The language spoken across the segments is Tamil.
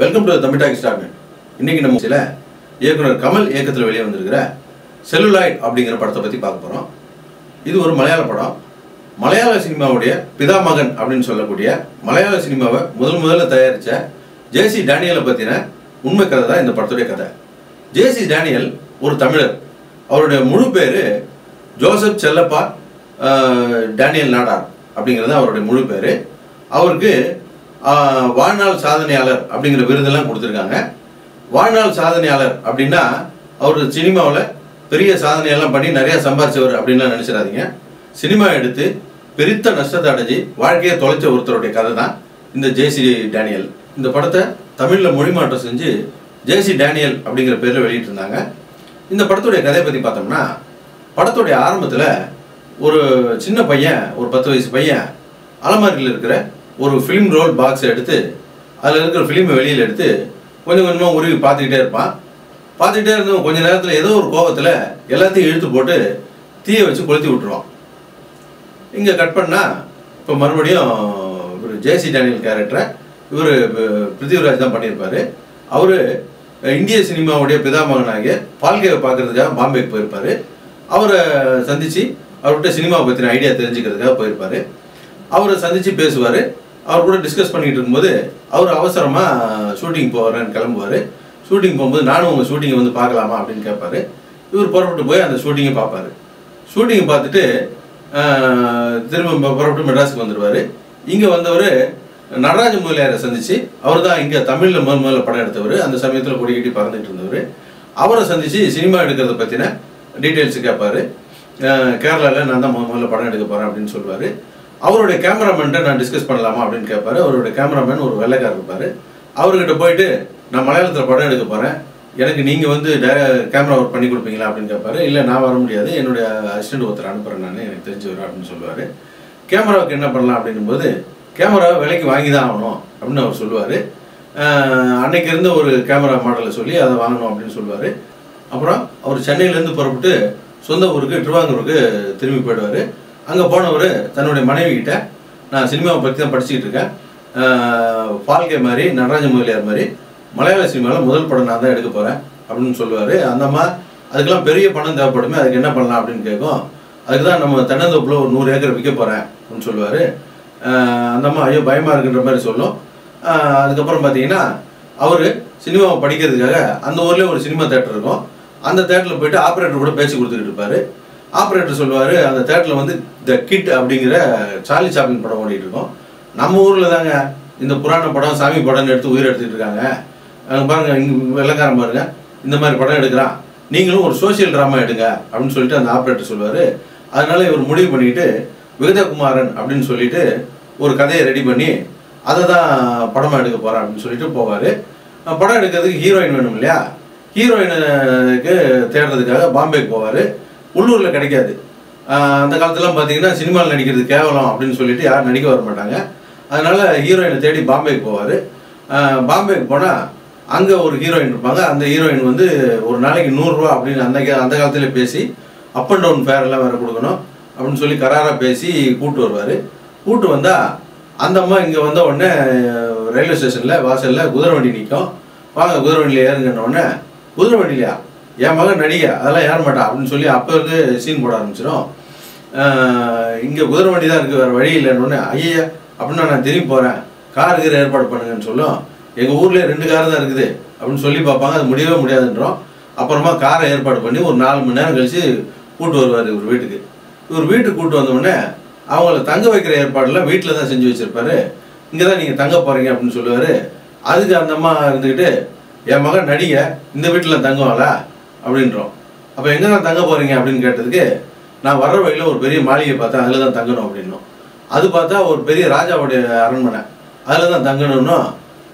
Welcome to Tamil talk star இன்னைக்கு நம்ம சில இயக்குனர் கமல் இயக்கத்தில் வெளியே வந்திருக்கிற செல்லுலாய்ட் அப்படிங்கிற படத்தை பற்றி பார்க்க போகிறோம் இது ஒரு மலையாள படம். மலையாள சினிமாவுடைய பிதா மகன் அப்படின்னு சொல்லக்கூடிய மலையாள சினிமாவை முதல் முதல்ல தயாரித்த ஜேசி டேனியலை பற்றின உண்மை கதை தான் இந்த படத்துடைய கதை. ஜேசி டேனியல் ஒரு தமிழர். அவருடைய முழு பேர் ஜோசப் செல்லப்பா டேனியல் நாடார் அப்படிங்கிறது அவருடைய முழு பேர். அவருக்கு வாழ்நாள் சாதனையாளர் அப்படிங்கிற விருதெல்லாம் கொடுத்துருக்காங்க. வாழ்நாள் சாதனையாளர் அப்படின்னா அவர் சினிமாவில் பெரிய சாதனையெல்லாம் பண்ணி நிறையா சம்பாரிச்சவர் அப்படின்லாம் நினச்சிடாதீங்க. சினிமா எடுத்து பெருத்த நஷ்டத்தை அடைஞ்சு வாழ்க்கையை தொலைச்ச ஒருத்தருடைய கதை தான் இந்த ஜேசி டேனியல். இந்த படத்தை தமிழில் மொழிமாற்றம் செஞ்சு ஜேசி டேனியல் அப்படிங்கிற பேரில் வெளியிட்டிருந்தாங்க. இந்த படத்துடைய கதையை பற்றி பார்த்தோம்னா படத்துடைய ஆரம்பத்தில் ஒரு சின்ன பையன் ஒரு பத்து வயசு பையன் அலமாரியில் இருக்கிற ஒரு ஃபிலிம் ரோல் பாக்ஸ் எடுத்து அதில் இருக்கிற ஃபிலிமை வெளியில் எடுத்து கொஞ்சம் கொஞ்சமாக உருவி பார்த்துக்கிட்டே இருப்பான். பார்த்துக்கிட்டே இருந்தோம் கொஞ்ச நேரத்தில் ஏதோ ஒரு கோபத்தில் எல்லாத்தையும் இழுத்து போட்டு தீயை வச்சு கொளுத்தி விட்டுருவான். இங்கே கட் பண்ணால் இப்போ மறுபடியும் இவர் ஜேசி டேனியல் கேரக்டரை இவர் பிருத்திவிராஜ் தான் பண்ணியிருப்பார். அவர் இந்திய சினிமாவுடைய பிதாமகனாகிய பால்கேவை பார்க்கறதுக்காக பாம்பேக்கு போயிருப்பார். அவரை சந்தித்து அவர்கிட்ட சினிமாவை பற்றின ஐடியா தெரிஞ்சுக்கிறதுக்காக போயிருப்பார். அவரை சந்தித்து பேசுவார். அவர் கூட டிஸ்கஸ் பண்ணிட்டு இருக்கும்போது அவர் அவசரமாக ஷூட்டிங் போகிறேன்னு கிளம்புவார். ஷூட்டிங் போகும்போது நானும் உங்கள் ஷூட்டிங்கை வந்து பார்க்கலாமா அப்படின்னு கேட்பாரு. இவர் புறப்பட்டு போய் அந்த ஷூட்டிங்கை பார்ப்பாரு. ஷூட்டிங்கை பார்த்துட்டு திரும்ப புறப்பட்டு மெட்ராஸுக்கு வந்துடுவார் இங்கே வந்தவர் நடராஜ முதலியாரை சந்தித்து அவர் தான் இங்கே தமிழில் முதல் முதல்ல படம் எடுத்தவர். அந்த சமயத்தில் கொடி கட்டி பறந்துட்டு இருந்தவர். அவரை சந்தித்து சினிமா எடுக்கிறத பற்றின டீட்டெயில்ஸ் கேட்பாரு. கேரளாவில் நான் தான் முதல் முதல்ல படம் எடுக்க போகிறேன் அப்படின்னு சொல்லுவார். அவருடைய கேமராமேன்ட்ட நான் டிஸ்கஸ் பண்ணலாமா அப்படின்னு கேட்பாரு. அவருடைய கேமராமேன் ஒரு வெள்ளைக்கார் இருப்பார். அவர்கிட்ட போயிட்டு நான் மலையாளத்தில் படம் எடுக்க போகிறேன் எனக்கு நீங்கள் வந்து கேமரா ஒர்க் பண்ணி கொடுப்பீங்களா? அப்படின்னு கேட்பாரு. இல்லை நான் வர முடியாது. என்னுடைய அசிஸ்டண்ட் ஒருத்தர் அனுப்புகிறேன் நான். எனக்கு தெரிஞ்சவர் அப்படின்னு சொல்லுவார். கேமராவுக்கு என்ன பண்ணலாம்? அப்படின்னும்போது கேமராவை விலைக்கு வாங்கி தான் ஆகணும். அப்படின்னு அவர் சொல்லுவார். அன்னைக்கு இருந்த ஒரு கேமரா மாடலை சொல்லி அதை வாங்கணும். அப்படின்னு சொல்லுவார். அப்புறம் அவர் சென்னையிலேருந்து புறப்பட்டு சொந்த ஊருக்கு திருவாங்கூருக்கு திரும்பி போயிடுவார். அங்கே போனவர் தன்னுடைய மனைவி கிட்ட நான் சினிமாவை பற்றி தான் படிச்சுக்கிட்டு இருக்கேன். பால்கே மாதிரி நடராஜ முதலியார் மாதிரி மலையாள சினிமாவில் முதல் படம் நான் தான் எடுக்க போகிறேன் அப்படின்னு சொல்லுவார். அந்த அம்மா அதுக்கெல்லாம் பெரிய பணம் தேவைப்படுமே அதுக்கு என்ன பண்ணலாம் அப்படின்னு கேட்கும். அதுக்கு தான் நம்ம தென்னந்தோப்பில் ஒரு நூறு ஏக்கர் விற்க போகிறேன் அப்படின்னு சொல்லுவார். அந்த அம்மா ஐயோ பயமாக இருக்குன்ற மாதிரி சொல்லும். அதுக்கப்புறம் பார்த்தீங்கன்னா அவர் சினிமாவை படிக்கிறதுக்காக அந்த ஊர்லேயே ஒரு சினிமா தேட்டர் இருக்கும். அந்த தேட்டரில் போயிட்டு ஆப்ரேட்டர் கூட பேச்சு கொடுத்துக்கிட்டு இருப்பார். ஆப்ரேட்டர் சொல்லுவார் அந்த தேட்டரில் வந்து த கிட் அப்படிங்கிற சார்லி சாப்ளின் படம் ஓடிட்டு இருக்கோம். நம்ம ஊரில் தாங்க இந்த புராண படம் சாமி படம்னு எடுத்து உயிர் எடுத்துகிட்டு இருக்காங்க. பாருங்கள் பாருங்க இங்கே வெள்ளக்காரன் பாருங்க இந்த மாதிரி படம் எடுக்கிறான். நீங்களும் ஒரு சோசியல் ட்ராமா எடுங்க அப்படின்னு சொல்லிட்டு அந்த ஆப்ரேட்டர் சொல்லுவார். அதனால இவர் முடிவு பண்ணிட்டு விகதகுமாரன் அப்படின்னு சொல்லிட்டு ஒரு கதையை ரெடி பண்ணி அதை தான் படமாக எடுக்க போகிறேன் அப்படின்னு சொல்லிட்டு போவார். படம் எடுக்கிறதுக்கு ஹீரோயின் வேணும் இல்லையா? ஹீரோயினுக்கு தேடுறதுக்காக பாம்பேக்கு போவார். உள்ளூரில் கிடைக்காது. அந்த காலத்துலாம் பார்த்தீங்கன்னா சினிமாவில் நடிக்கிறது கேவலம் அப்படின்னு சொல்லிட்டு யாரும் நடிக்க வர மாட்டாங்க. அதனால் ஹீரோயினை தேடி பாம்பேக்கு போவார். பாம்பேக்கு போனால் அங்கே ஒரு ஹீரோயின் இருப்பாங்க. அந்த ஹீரோயின் வந்து ஒரு நாளைக்கு நூறுரூவா அப்படின்னு அந்த அந்த காலத்தில் பேசி அப் அண்ட் டவுன் ஃபேர் எல்லாம் வேறு கொடுக்கணும் அப்படின்னு சொல்லி கராராக பேசி கூப்பிட்டு வருவார். கூப்பிட்டு வந்தால் அந்த அம்மா இங்கே வந்த உடனே ரயில்வே ஸ்டேஷனில் வாசலில் குதிரை வண்டி நிற்கும் வாங்க குதிரை வண்டியில் ஏறுங்கன்ன உடனே குதிரை வண்டிலையா என் மகன் நடிகை அதெல்லாம் ஏற மாட்டா அப்படின்னு சொல்லி அப்போ இருந்து சீன் போட ஆரம்பிச்சிடும் இங்கே குதிரை வண்டி தான் இருக்குது வேறு வழி இல்லைன்னு ஐயா அப்படின்னா நான் திரும்பி போகிறேன் கார் இருக்கிற ஏற்பாடு பண்ணுங்கன்னு சொல்லும். எங்கள் ஊர்லேயே ரெண்டு கார் தான் இருக்குது அப்படின்னு சொல்லி பார்ப்பாங்க அது முடியவே முடியாதுன்றோம். அப்புறமா காரை ஏற்பாடு பண்ணி ஒரு நாலு மணி நேரம் கழித்து கூட்டு வருவார் இவர் வீட்டுக்கு. இவர் வீட்டுக்கு கூட்டு வந்தோடனே அவங்கள தங்க வைக்கிற ஏற்பாடெல்லாம் வீட்டில் தான் செஞ்சு வச்சுருப்பாரு. இங்கே தான் நீங்கள் தங்க போகிறீங்க அப்படின்னு சொல்லுவார். அதுக்கு அந்த அம்மா இருந்துக்கிட்டு என் மகன் நடிகை இந்த வீட்டில் தங்குவாளா? அப்படின்றோம். அப்போ எங்கே நான் தங்க போகிறீங்க அப்படின்னு கேட்டதுக்கு நான் வர்ற வழியில் ஒரு பெரிய மாளிகை பார்த்தேன் அதில் தான் தங்கணும் அப்படின்னும். அது பார்த்தா ஒரு பெரிய ராஜாவுடைய அரண்மனை அதில் தான் தங்கணும்னா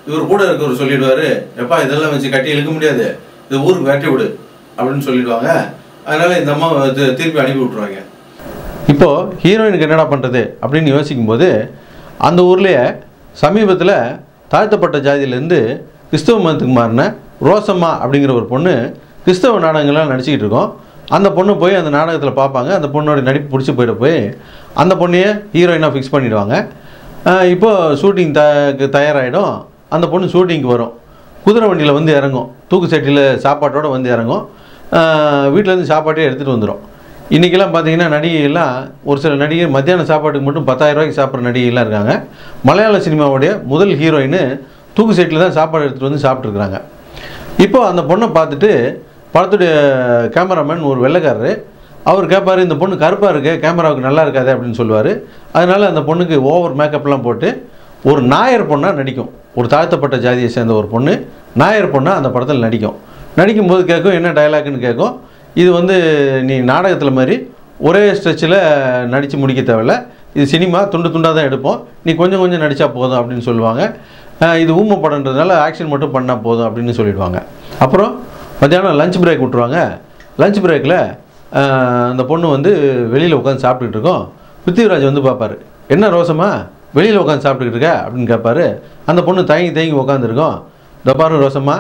இவர் கூட இருக்கவர் சொல்லிடுவார் எப்பா இதெல்லாம் வச்சு கட்டி இழுக்க முடியாது. இது ஊருக்கு வெட்டி விடு அப்படின்னு சொல்லிடுவாங்க. அதனால் இந்த அம்மா வந்து திருப்பி அனுப்பி விட்ருவாங்க இப்போது ஹீரோயினுக்கு என்னடா பண்ணுறது அப்படின்னு யோசிக்கும்போது அந்த ஊர்லேயே சமீபத்தில் தாழ்த்தப்பட்ட ஜாதியிலேருந்து கிறிஸ்தவ மதத்துக்கு மாறின ரோசம்மா அப்படிங்கிற ஒரு பொண்ணு கிறிஸ்தவ நாடகங்கள்லாம் நடிச்சிக்கிட்டு இருக்கோம். அந்த பொண்ணு போய் அந்த நாடகத்தில் பார்ப்பாங்க. அந்த பொண்ணோட நடிப்பு பிடிச்சி போயிட போய் அந்த பொண்ணையே ஹீரோயினாக ஃபிக்ஸ் பண்ணிவிடுவாங்க இப்போது ஷூட்டிங் த தயாராகிடும் அந்த பொண்ணு ஷூட்டிங்க்கு வரும். குதிரை வண்டியில் வந்து இறங்கும். தூக்கு சட்டியில் சாப்பாட்டோடு வந்து இறங்கும். வீட்டிலேருந்து சாப்பாட்டே எடுத்துகிட்டு வந்துடும் இன்றைக்கெல்லாம் பார்த்தீங்கன்னா நடிகைகள்லாம் ஒரு சில நடிகை மத்தியான சாப்பாட்டுக்கு மட்டும் 10000 ரூபாய்க்கு சாப்பிட்ற நடிகைகள்லாம் இருக்காங்க. மலையாள சினிமாவுடைய முதல் ஹீரோயின் தூக்கு சட்டியில் தான் சாப்பாடு எடுத்துகிட்டு வந்து சாப்பிட்ருக்குறாங்க இப்போ அந்த பொண்ணை பார்த்துட்டு படத்துடைய கேமராமேன் ஒரு வெள்ளைக்காரரு. அவர் கேட்பாரு இந்த பொண்ணு கருப்பாக இருக்கு கேமராவுக்கு நல்லா இருக்காது அப்படின்னு சொல்லுவார். அதனால் அந்த பொண்ணுக்கு ஓவர் மேக்கப்லாம் போட்டு ஒரு நாயர் பொண்ணாக நடிக்கும். ஒரு தாழ்த்தப்பட்ட ஜாதியை சேர்ந்த ஒரு பொண்ணு நாயர் பொண்ணாக அந்த படத்தில் நடிக்கும். நடிக்கும்போது கேட்கும் என்ன டயலாக்னு கேட்கும். இது வந்து நீ நாடகத்தில் மாதிரி ஒரே ஸ்ட்ரெச்சில் நடித்து முடிக்க தேவையில்ல. இது சினிமா துண்டு துண்டாக தான் எடுப்போம். நீ கொஞ்சம் கொஞ்சம் நடித்தா போதும் அப்படின்னு சொல்லுவாங்க. இது ஊமை படன்றதுனால ஆக்ஷன் மட்டும் பண்ணால் போதும் அப்படின்னு சொல்லிடுவாங்க. அப்புறம் மத்தியானம் லஞ்ச் பிரேக் விட்ருவாங்க லஞ்ச் பிரேக்கில் அந்த பொண்ணு வந்து வெளியில் உட்காந்து சாப்பிட்டுக்கிட்டு இருக்கோம். பிருத்திவிராஜ் வந்து பார்ப்பாரு. என்ன ரோசமா வெளியில் உட்காந்து சாப்பிட்டுக்கிட்டு இருக்க? அப்படின்னு கேட்பாரு. அந்த பொண்ணு தயங்கி தயங்கி உட்காந்துருக்கோம் இந்த பாரு ரோசம்மா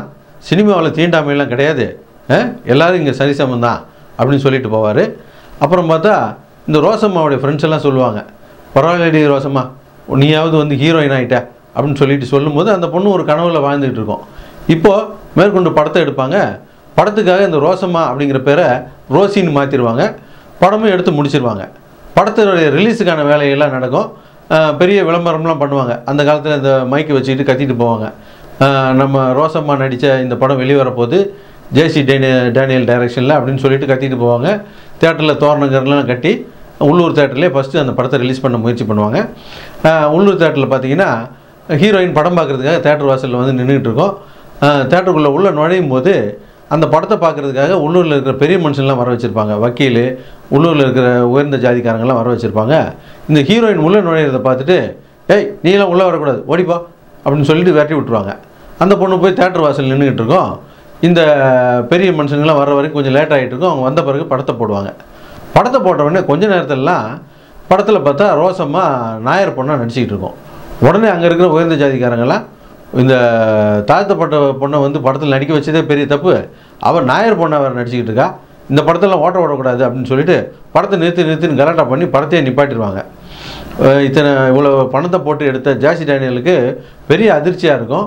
சினிமாவில் தீண்டாமையெல்லாம் கிடையாது. எல்லோரும் இங்கே சரிசமம் தான் அப்படின்னு சொல்லிட்டு போவார். அப்புறம் பார்த்தா இந்த ரோசம்மாவுடைய ஃப்ரெண்ட்ஸ் எல்லாம் சொல்லுவாங்க. பரவாயில்லடி ரோசம்மா நீயாவது வந்து ஹீரோயின் ஆகிட்ட அப்படின்னு சொல்லிட்டு சொல்லும்போது அந்த பொண்ணு ஒரு கனவில் வாழ்ந்துகிட்டு இருக்கோம். இப்போது மேற்கொண்டு படத்தை எடுப்பாங்க. படத்துக்காக இந்த ரோசம்மா அப்படிங்கிற பேரை ரோசின்னு மாற்றிடுவாங்க படமும் எடுத்து முடிச்சிருவாங்க. படத்தினுடைய ரிலீஸுக்கான வேலையெல்லாம் நடக்கும். பெரிய விளம்பரம்லாம் பண்ணுவாங்க. அந்த காலத்தில் இந்த மைக்கை வச்சுக்கிட்டு கத்திட்டு போவாங்க. நம்ம ரோசம்மா நடித்த இந்த படம் வெளிவரப்போது ஜேசி டேனி டேனியல் டைரக்ஷனில் அப்படின்னு சொல்லிட்டு கத்திட்டு போவாங்க. தேட்டரில் தோரணங்கள்லாம் கட்டி உள்ளூர் தேட்டர்லேயே ஃபஸ்ட்டு அந்த படத்தை ரிலீஸ் பண்ண முயற்சி பண்ணுவாங்க. உள்ளூர் தேட்டரில் பார்த்தீங்கன்னா ஹீரோயின் படம் பார்க்குறதுக்காக தேட்டர் வாசலில் வந்து நின்றுட்டு இருக்கோம். தேட்டருக்குள்ளே உள்ளே நுழையும் போது அந்த படத்தை பார்க்குறதுக்காக உள்ளூரில் இருக்கிற பெரிய மனுஷன்லாம் வர வச்சுருப்பாங்க. வக்கீல் உள்ளூரில் இருக்கிற உயர்ந்த ஜாதிக்காரங்கெல்லாம் வர வச்சுருப்பாங்க. இந்த ஹீரோயின் உள்ளே நுழையிறத பார்த்துட்டு ஏய் நீலாம் உள்ளே வரக்கூடாது. ஓடிப்பா அப்படின்னு சொல்லிட்டு விரட்டி விட்டுருவாங்க. அந்த பொண்ணு போய் தேட்டர் வாசல் நின்றுக்கிட்டு இருக்கோம். இந்த பெரிய மனுஷங்களாம் வர வரைக்கும் கொஞ்சம் லேட் ஆகிட்டு இருக்கும். அவங்க வந்த பிறகு படத்தை போடுவாங்க. படத்தை போட்ட உடனே கொஞ்ச நேரத்திலலாம் படத்தில் பார்த்தா ரோசம்மா நாயர் பொண்ணாக நடிச்சிக்கிட்டு இருக்கோம். உடனே அங்கே இருக்கிற உயர்ந்த ஜாதிக்காரங்களாம் இந்த தாழ்த்தப்பட்ட பொண்ணை வந்து படத்தில் நடிக்க வச்சதே பெரிய தப்பு. அவர் நாயர் பொண்ணை வேறு நடிச்சுக்கிட்டு இருக்கா. இந்த படத்தெல்லாம் ஓட்ட ஓடக்கூடாது அப்படின்னு சொல்லிட்டு படத்தை நிறுத்தி நிறுத்தின்னு கலாட்டா பண்ணி படத்தையே நிப்பாட்டிடுவாங்க. இத்தனை இவ்வளோ பணத்தை போட்டு எடுத்த ஜாசி டேனியலுக்கு பெரிய அதிர்ச்சியாக இருக்கும்.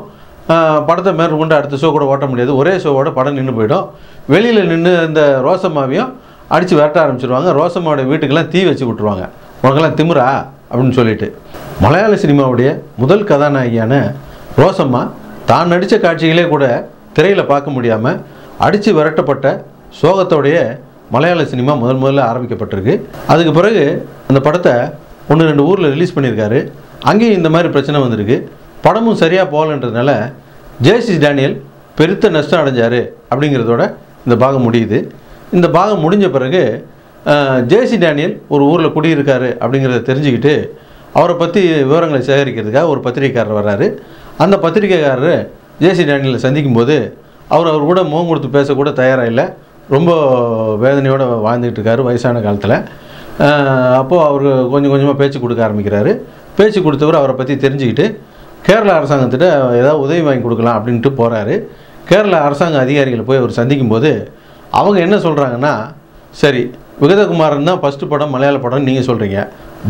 படத்தை மேற்கொண்டு அடுத்த ஷோ கூட ஓட்ட முடியாது. ஒரே ஷோவோட படம் நின்று போயிடும். வெளியில் நின்று இந்த ரோசம்மாவையும் அடித்து விரட்ட ஆரம்பிச்சிருவாங்க. ரோசம்மாவோட வீட்டுக்கெல்லாம் தீ வச்சு விட்ருவாங்க உனக்கெல்லாம் திமிரா? அப்படின்னு சொல்லிட்டு. மலையாள சினிமாவுடைய முதல் கதாநாயகியான ரோசம்மா தான் நடித்த காட்சிகளே கூட திரையில் பார்க்க முடியாமல் அடித்து விரட்டப்பட்ட சோகத்தோடைய மலையாள சினிமா முதல் முதல்ல ஆரம்பிக்கப்பட்டிருக்கு. அதுக்கு பிறகு அந்த படத்தை ஒன்று ரெண்டு ஊரில் ரிலீஸ் பண்ணியிருக்காரு. அங்கேயும் இந்த மாதிரி பிரச்சனை வந்திருக்கு. படமும் சரியாக போகலன்றதுனால ஜேசி டேனியல் பெருத்த நஷ்டம் அடைஞ்சார் அப்படிங்கிறதோட இந்த பாகம் முடியுது. இந்த பாகம் முடிஞ்ச பிறகு ஜேசி டேனியல் ஒரு ஊரில் குடியிருக்காரு அப்படிங்கிறத தெரிஞ்சுக்கிட்டு அவரை பற்றி விவரங்களை சேகரிக்கிறதுக்காக ஒரு பத்திரிக்கைக்காரர் வர்றாரு. அந்த பத்திரிக்கைக்காரர் ஜேசி டேனியலை சந்திக்கும் போது அவர் அவர் கூட முகம் கொடுத்து பேசக்கூட தயாராக இல்லை. ரொம்ப வேதனையோடு வாழ்ந்துக்கிட்டு இருக்காரு வயசான காலத்தில். அப்போது அவர் கொஞ்சம் கொஞ்சமாக பேச்சு கொடுக்க ஆரம்பிக்கிறாரு. பேச்சு கொடுத்தவர் அவரை பற்றி தெரிஞ்சுக்கிட்டு கேரள அரசாங்கத்திட்ட ஏதாவது உதவி வாங்கி கொடுக்கலாம் அப்படின்ட்டு போகிறாரு கேரள அரசாங்க அதிகாரிகளை போய் அவர் சந்திக்கும் போது அவங்க என்ன சொல்கிறாங்கன்னா சரி விகதகுமாரன் தான் ஃபஸ்ட்டு படம் மலையாள படம்னு நீங்கள் சொல்கிறீங்க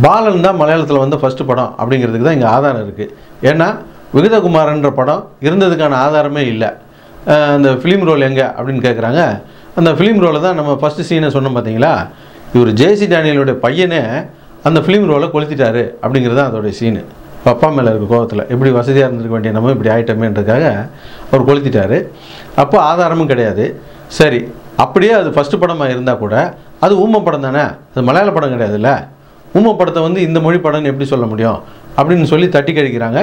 பாலன் தான் மலையாளத்தில் வந்த ஃபஸ்ட்டு படம் அப்படிங்கிறதுக்கு தான் இங்கே ஆதாரம் இருக்குது ஏன்னா விகதகுமாரன்ற படம் இருந்ததுக்கான ஆதாரமே இல்லை. அந்த ஃபிலிம் ரோல் எங்கே அப்படின்னு கேட்குறாங்க அந்த ஃபிலிம் ரோலை தான் நம்ம ஃபஸ்ட்டு சீனை சொன்னோம் பார்த்தீங்களா இவர் ஜேசி டேனியலுடைய பையனே அந்த ஃபிலிம் ரோலை கொளுத்திட்டாரு அப்படிங்கிறது தான் அதோடைய சீனு அப்பா மேலே இருக்க கோவத்தில் எப்படி வசதியாக இருந்திருக்க வேண்டிய நம்ம இப்படி ஆயிட்டமேன்றதுக்காக அவர் கொளுத்திட்டாரு. அப்போ ஆதாரமும் கிடையாது. சரி அப்படியே அது ஃபஸ்ட்டு படமாக இருந்தால் கூட அது ஊம படம் தானே? அது மலையாள படம் கிடையாதுல்ல? ஊம படத்தை வந்து இந்த மொழி படம்னு எப்படி சொல்ல முடியும்? அப்படின்னு சொல்லி தட்டி கழிக்கிறாங்க.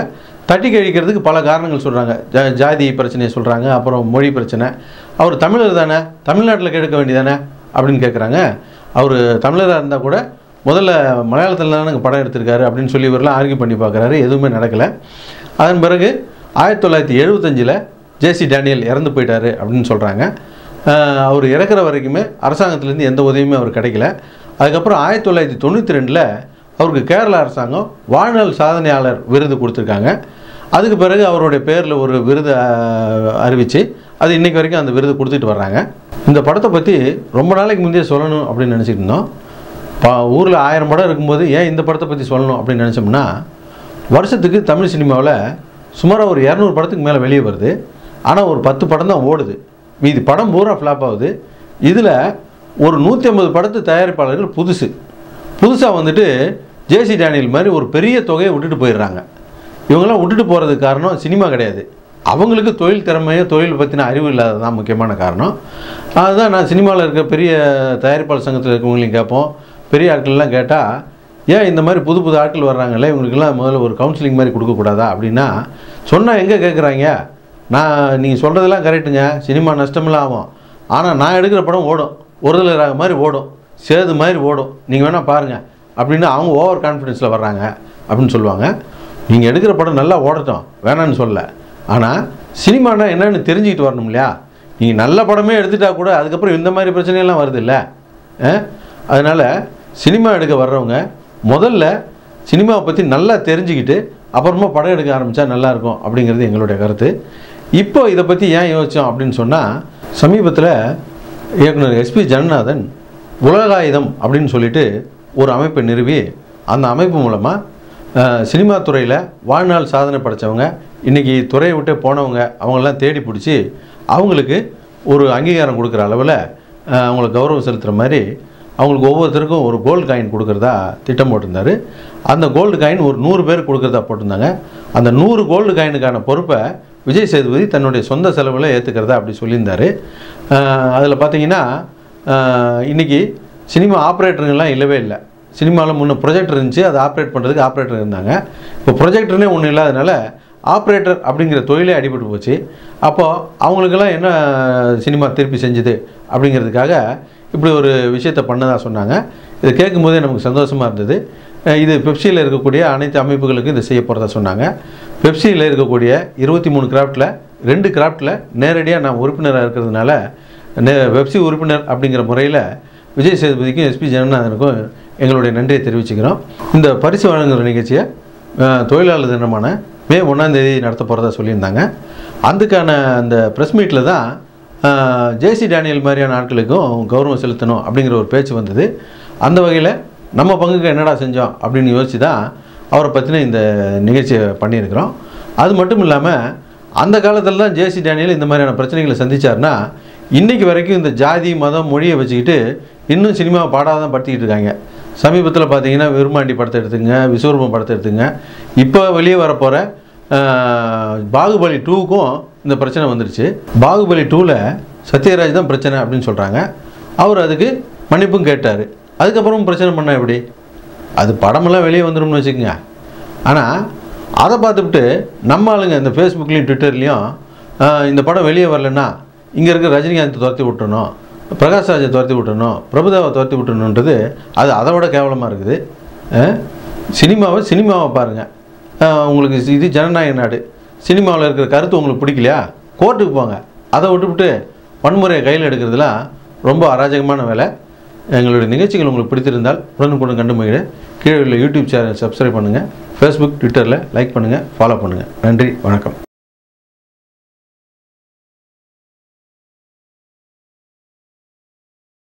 தட்டி கழிக்கிறதுக்கு பல காரணங்கள் சொல்கிறாங்க ஜா ஜாதி பிரச்சனையை சொல்கிறாங்க அப்புறம் மொழி பிரச்சனை. அவர் தமிழர் தானே தமிழ்நாட்டில் கேட்க வேண்டியதானே அப்படின்னு கேட்குறாங்க அவர் தமிழராக இருந்தால் கூட முதல்ல மலையாளத்தில் தானே படம் எடுத்திருக்காரு அப்படின்னு சொல்லி இவரெல்லாம் ஆர்கியூ பண்ணி பார்க்குறாரு எதுவுமே நடக்கலை. அதன் பிறகு ஆயிரத்தி தொள்ளாயிரத்தி எழுபத்தஞ்சில் ஜேசி டேனியல் இறந்து போயிட்டாரு அப்படின்னு சொல்கிறாங்க அவர் இறக்குற வரைக்குமே அரசாங்கத்துலேருந்து எந்த உதவியுமே அவர் கிடைக்கல. அதுக்கப்புறம் ஆயிரத்தி தொள்ளாயிரத்தி தொண்ணூற்றி ரெண்டில் அவருக்கு கேரள அரசாங்கம் வாழ்நாள் சாதனையாளர் விருது கொடுத்துருக்காங்க. அதுக்கு பிறகு அவருடைய பேரில் ஒரு விருது அறிவித்து அது இன்றைக்கு வரைக்கும் அந்த விருது கொடுத்துட்டு வர்றாங்க. இந்த படத்தை பற்றி ரொம்ப நாளைக்கு முந்தைய சொல்லணும் அப்படின்னு நினச்சிட்டு இருந்தோம். பா ஊரில் ஆயிரம் படம் இருக்கும்போது ஏன் இந்த படத்தை பற்றி சொல்லணும் அப்படின்னு நினச்சோம்னா வருஷத்துக்கு தமிழ் சினிமாவில் சுமாராக ஒரு இரநூறு படத்துக்கு மேலே வெளியே வருது. ஆனால் ஒரு பத்து படம் தான் ஓடுது. மீதி படம் பூரா ஃப்ளாப் ஆகுது. இதில் ஒரு நூற்றி ஐம்பது படத்து தயாரிப்பாளர்கள் புதுசு. புதுசாக வந்துட்டு ஜேசி டேனியல் மாதிரி ஒரு பெரிய தொகையை விட்டுட்டு போயிடுறாங்க. இவங்கெல்லாம் விட்டுட்டு போகிறதுக்கு காரணம் சினிமா கிடையாது. அவங்களுக்கு தொழில் திறமையோ தொழில் பற்றின அறிவு இல்லாததான் முக்கியமான காரணம். அதுதான் நான் சினிமாவில் இருக்க பெரிய தயாரிப்பாளர் சங்கத்தில் இருக்கவங்களையும் கேட்போம். பெரிய ஆட்கள்லாம் கேட்டால் ஏன் இந்த மாதிரி புது புது ஆட்கள் வர்றாங்கல்ல? இவங்களுக்கெல்லாம் முதல்ல ஒரு கவுன்சிலிங் மாதிரி கொடுக்கக்கூடாதா அப்படின்னா சொன்னால் எங்கே கேட்குறாங்க நான் நீங்கள் சொல்கிறதெல்லாம் கரெக்டுங்க சினிமா நஷ்டமெல்லாம் ஆகும். ஆனால் நான் எடுக்கிற படம் ஓடும். ஒரு ராக மாதிரி ஓடும். சேது மாதிரி ஓடும். நீங்கள் வேணால் பாருங்கள் அப்படின்னு அவங்க ஓவர் கான்ஃபிடென்ஸில் வர்றாங்க அப்படின்னு சொல்லுவாங்க. நீங்கள் எடுக்கிற படம் நல்லா ஓடட்டும். வேணான்னு சொல்லல. ஆனால் சினிமானா என்னென்னு தெரிஞ்சுக்கிட்டு வரணும் இல்லையா? நீங்கள் நல்ல படமே எடுத்துட்டா கூட அதுக்கப்புறம் இந்த மாதிரி பிரச்சனையெல்லாம் வருது இல்லை அதனால் சினிமா எடுக்க வர்றவங்க முதல்ல சினிமாவை பற்றி நல்லா தெரிஞ்சுக்கிட்டு அப்புறமா படம் எடுக்க ஆரம்பித்தா நல்லாயிருக்கும் அப்படிங்கிறது எங்களுடைய கருத்து. இப்போ இதை பற்றி ஏன் யோசித்தோம் அப்படின்னு சொன்னால் சமீபத்தில் இயக்குனர் எஸ்பி ஜனநாதன் உலகாயுதம் அப்படின்னு சொல்லிட்டு ஒரு அமைப்பை நிறுவி அந்த அமைப்பு மூலமாக சினிமா துறையில் வாழ்நாள் சாதனை படைத்தவங்க இன்றைக்கி துறையை விட்டு போனவங்க அவங்களெல்லாம் தேடி பிடிச்சி அவங்களுக்கு ஒரு அங்கீகாரம் கொடுக்குற அளவில் அவங்கள அவங்களுக்கு கௌரவம் செலுத்துகிற மாதிரி அவங்களுக்கு ஒவ்வொருத்தருக்கும் ஒரு கோல்டு காயின் கொடுக்குறதா திட்டம் போட்டிருந்தாரு. அந்த கோல்டு காயின் ஒரு நூறு பேர் கொடுக்குறதா போட்டிருந்தாங்க. அந்த நூறு கோல்டு காயினுக்கான பொறுப்பை விஜய் சேதுபதி தன்னுடைய சொந்த செலவில் ஏற்றுக்கிறதா அப்படி சொல்லியிருந்தார். அதில் பார்த்தீங்கன்னா இன்றைக்கி சினிமா ஆப்ரேட்டருங்கெல்லாம் இல்லவே இல்லை. சினிமாவில் முன்னே ப்ரொஜெக்டர் இருந்துச்சு அதை ஆப்ரேட் பண்ணுறதுக்கு ஆப்ரேட்டர் இருந்தாங்க. இப்போ ப்ரொஜெக்டர்னே ஒன்றும் இல்லாதனால ஆப்ரேட்டர் அப்படிங்கிற தொழிலே அடிபட்டு போச்சு. அப்போது அவங்களுக்கெல்லாம் என்ன சினிமா திருப்பி செஞ்சுது அப்படிங்கிறதுக்காக இப்படி ஒரு விஷயத்தை பண்ணதாக சொன்னாங்க. இதை கேட்கும்போதே நமக்கு சந்தோஷமாக இருந்தது. இது பெப்சியில் இருக்கக்கூடிய அனைத்து அமைப்புகளுக்கும் இதை செய்ய போகிறதா சொன்னாங்க. பெப்சியில் இருக்கக்கூடிய இருபத்தி மூணு கிராஃப்டில் ரெண்டு கிராஃப்டில் நேரடியாக நான் உறுப்பினராக இருக்கிறதுனால வெப்சி உறுப்பினர் அப்படிங்கிற முறையில் விஜய் சேதுபதிக்கும் எஸ்பி ஜெகநாதனுக்கும் எங்களுடைய நன்றியை தெரிவிச்சுக்கிறோம். இந்த பரிசு வழங்குகிற நிகழ்ச்சியை தொழிலாளர் தினமான மே ஒன்றாந்தேதி நடத்த போகிறதா சொல்லியிருந்தாங்க. அதுக்கான அந்த ப்ரெஸ் மீட்டில் தான் ஜேசி டேனியல் மாதிரியான ஆட்களுக்கும் கௌரவம் செலுத்தணும் அப்படிங்கிற ஒரு பேச்சு வந்தது. அந்த வகையில் நம்ம பங்குக்கு என்னடா செஞ்சோம் அப்படின்னு யோசித்து தான் அவரை பற்றின இந்த நிகழ்ச்சியை பண்ணியிருக்கிறோம். அது மட்டும் இல்லாமல் அந்த காலத்தில் தான் ஜேசி டேனியல் இந்த மாதிரியான பிரச்சனைகளை சந்திச்சாருன்னா இன்றைக்கி வரைக்கும் இந்த ஜாதி மதம் மொழியை வச்சுக்கிட்டு இன்னும் சினிமாவை பாடாதான் படுத்திக்கிட்டு இருக்காங்க. சமீபத்தில் பார்த்தீங்கன்னா விருமாண்டி படத்தை எடுத்துங்க விஸ்வரூபம் படத்தை எடுத்துங்க. இப்போ வெளியே வரப்போகிற பாகுபலி டூக்கும் இந்த பிரச்சனை வந்துருச்சு. பாகுபலி டூவில் சத்யராஜ் தான் பிரச்சனை அப்படின்னு சொல்கிறாங்க அவர் அதுக்கு மன்னிப்பும் கேட்டார். அதுக்கப்புறம் பிரச்சனை பண்ண எப்படி? அது படமெல்லாம் வெளியே வந்துடும்னு வச்சுக்கோங்க. ஆனால் அதை பார்த்துவிட்டு நம்ம ஆளுங்க இந்த ஃபேஸ்புக்லேயும் ட்விட்டர்லேயும் இந்த படம் வெளியே வரலன்னா இங்கே இருக்க ரஜினிகாந்த் துரத்தி விட்டணும் பிரகாஷ் ராஜை துரத்தி விட்டணும் பிரபுதாவை துரத்தி விட்டணுன்றது அது அதை விட கேவலமாக இருக்குது சினிமாவை சினிமாவை பாருங்கள் உங்களுக்கு இது ஜனநாயக நாடு. சினிமாவில் இருக்கிற கருத்து உங்களுக்கு பிடிக்கலையா? கோர்ட்டுக்கு போங்க. அதை விட்டுவிட்டு வன்முறையை கையில் எடுக்கிறதுலாம் ரொம்ப அராஜகமான வேலை. எங்களுடைய நிகழ்ச்சிகள் உங்களுக்கு பிடித்திருந்தால் உடனுக்குடன் கண்டு மகிழ கீழே உள்ள யூடியூப் சேனல் சப்ஸ்கிரைப் பண்ணுங்கள் ஃபேஸ்புக் ட்விட்டரில் லைக் பண்ணுங்கள் ஃபாலோ பண்ணுங்கள் நன்றி வணக்கம்.